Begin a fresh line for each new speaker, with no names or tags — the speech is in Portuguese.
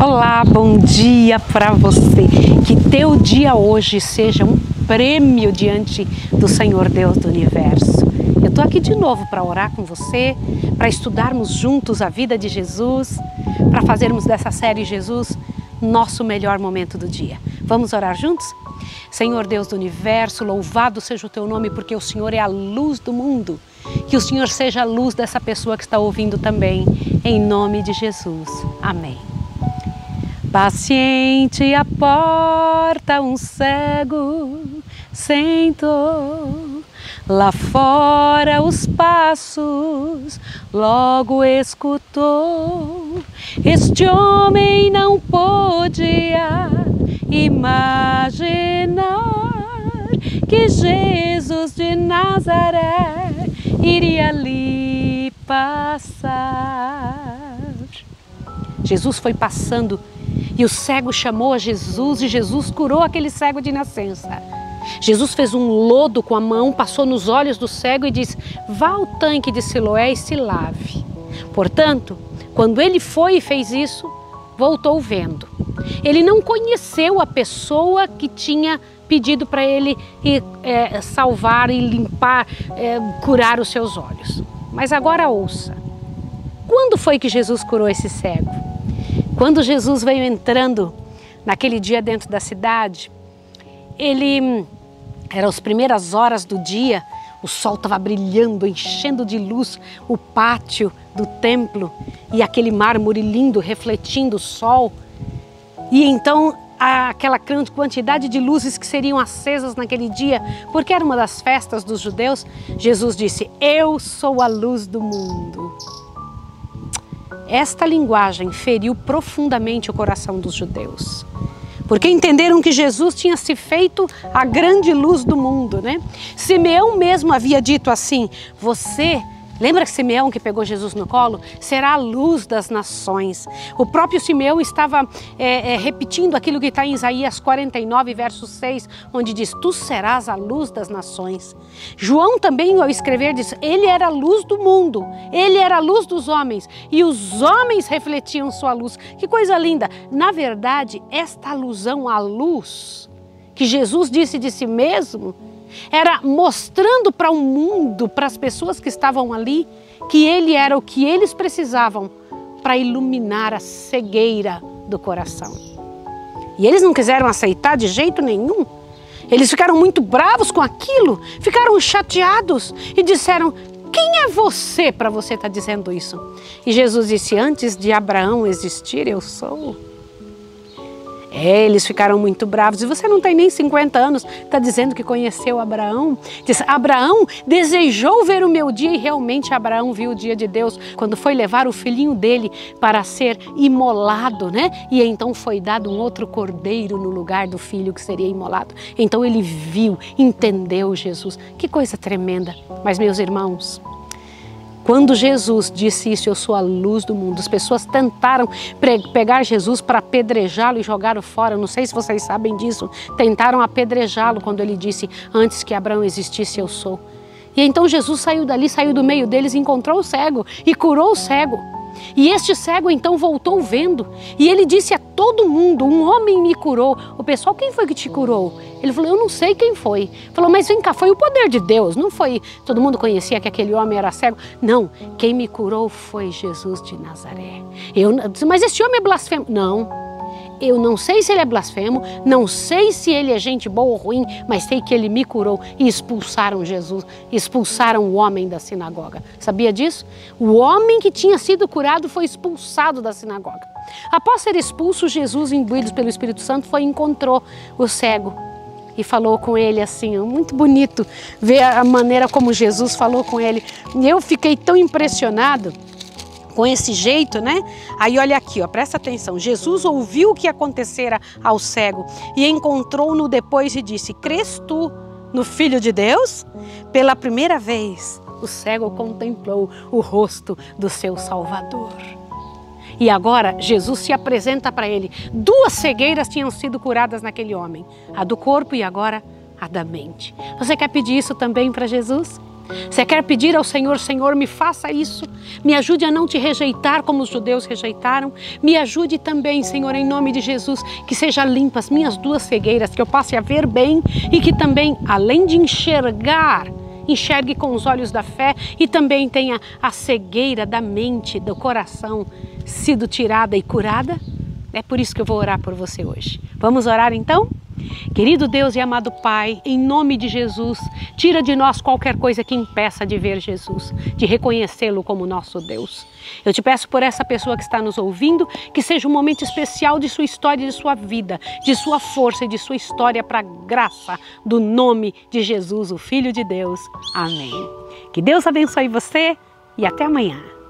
Olá, bom dia para você. Que teu dia hoje seja um prêmio diante do Senhor Deus do universo. Eu estou aqui de novo para orar com você, para estudarmos juntos a vida de Jesus, para fazermos dessa série Jesus nosso melhor momento do dia. Vamos orar juntos? Senhor Deus do universo, louvado seja o teu nome, porque o Senhor é a luz do mundo. Que o Senhor seja a luz dessa pessoa que está ouvindo também, em nome de Jesus. Amém. Paciente à porta, um cego sentou. Lá fora os passos logo escutou. Este homem não podia imaginar que Jesus de Nazaré iria ali passar. Jesus foi passando e o cego chamou a Jesus e Jesus curou aquele cego de nascença. Jesus fez um lodo com a mão, passou nos olhos do cego e disse: Vá ao tanque de Siloé e se lave. Portanto, quando ele foi e fez isso, voltou vendo. Ele não conheceu a pessoa que tinha pedido para ele é, salvar e limpar, é, curar os seus olhos. Mas agora ouça: quando foi que Jesus curou esse cego? Quando Jesus veio entrando naquele dia dentro da cidade, ele eram as primeiras horas do dia, o sol estava brilhando, enchendo de luz o pátio do templo e aquele mármore lindo refletindo o sol. E então aquela quantidade de luzes que seriam acesas naquele dia, porque era uma das festas dos judeus, Jesus disse: Eu sou a luz do mundo. Esta linguagem feriu profundamente o coração dos judeus porque entenderam que Jesus tinha se feito a grande luz do mundo, né? Simeão mesmo havia dito assim: Você Lembra que Simeão que pegou Jesus no colo? Será a luz das nações. O próprio Simeão estava é, é, repetindo aquilo que está em Isaías 49, verso 6, onde diz: Tu serás a luz das nações. João também, ao escrever, diz: Ele era a luz do mundo, ele era a luz dos homens, e os homens refletiam sua luz. Que coisa linda! Na verdade, esta alusão à luz que Jesus disse de si mesmo era mostrando para o mundo, para as pessoas que estavam ali, que ele era o que eles precisavam para iluminar a cegueira do coração. E eles não quiseram aceitar de jeito nenhum. Eles ficaram muito bravos com aquilo, ficaram chateados e disseram: Quem é você para você estar tá dizendo isso? E Jesus disse: Antes de Abraão existir, eu sou. É, eles ficaram muito bravos. E você não tem nem 50 anos, está dizendo que conheceu Abraão? Diz: Abraão desejou ver o meu dia e realmente Abraão viu o dia de Deus quando foi levar o filhinho dele para ser imolado, né? E então foi dado um outro cordeiro no lugar do filho que seria imolado. Então ele viu, entendeu Jesus. Que coisa tremenda. Mas, meus irmãos, quando Jesus disse isso, eu sou a luz do mundo, as pessoas tentaram pegar Jesus para apedrejá-lo e jogá-lo fora. Não sei se vocês sabem disso. Tentaram apedrejá-lo quando ele disse: Antes que Abraão existisse, eu sou. E então Jesus saiu dali, saiu do meio deles, encontrou o cego e curou o cego. E este cego então voltou vendo. E ele disse a todo mundo: Um homem me curou. O pessoal, quem foi que te curou? Ele falou: Eu não sei quem foi. Falou: Mas vem cá, foi o poder de Deus. Não foi. Todo mundo conhecia que aquele homem era cego. Não, quem me curou foi Jesus de Nazaré. Eu, mas esse homem é blasfemo. Não. Eu não sei se ele é blasfemo, não sei se ele é gente boa ou ruim, mas sei que ele me curou e expulsaram Jesus, expulsaram o homem da sinagoga. Sabia disso? O homem que tinha sido curado foi expulsado da sinagoga. Após ser expulso, Jesus, imbuído pelo Espírito Santo, foi e encontrou o cego e falou com ele assim, muito bonito ver a maneira como Jesus falou com ele. Eu fiquei tão impressionado com esse jeito, né? Aí olha aqui, ó, presta atenção. Jesus ouviu o que acontecera ao cego e encontrou-no depois e disse: Crês tu no Filho de Deus? Pela primeira vez, o cego contemplou o rosto do seu Salvador. E agora Jesus se apresenta para ele. Duas cegueiras tinham sido curadas naquele homem: a do corpo e agora a da mente. Você quer pedir isso também para Jesus? Você quer pedir ao Senhor, Senhor, me faça isso, me ajude a não te rejeitar como os judeus rejeitaram, me ajude também, Senhor, em nome de Jesus, que seja limpa as minhas duas cegueiras, que eu passe a ver bem e que também, além de enxergar, enxergue com os olhos da fé e também tenha a cegueira da mente, do coração sido tirada e curada. É por isso que eu vou orar por você hoje. Vamos orar então? Querido Deus e amado Pai, em nome de Jesus, tira de nós qualquer coisa que impeça de ver Jesus, de reconhecê-lo como nosso Deus. Eu te peço por essa pessoa que está nos ouvindo, que seja um momento especial de sua história, de sua vida, de sua força e de sua história para a graça do nome de Jesus, o Filho de Deus. Amém. Que Deus abençoe você e até amanhã.